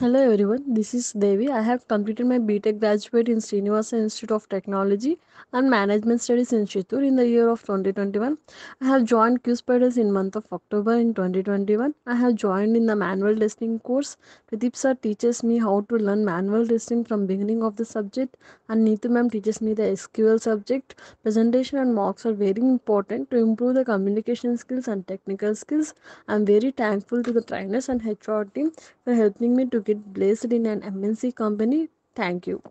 Hello everyone, this is Devi. I have completed my BTech graduate in Srinivasa Institute of Technology and Management Studies in Chittoor in the year of 2021. I have joined QSpiders in month of October in 2021. I have joined in the manual testing course. Pradeep sir teaches me how to learn manual testing from beginning of the subject and Neetu ma'am teaches me the SQL subject. Presentation and mocks are very important to improve the communication skills and technical skills. I am very thankful to the trainers and HR team for helping me to get placed in an MNC company. Thank you.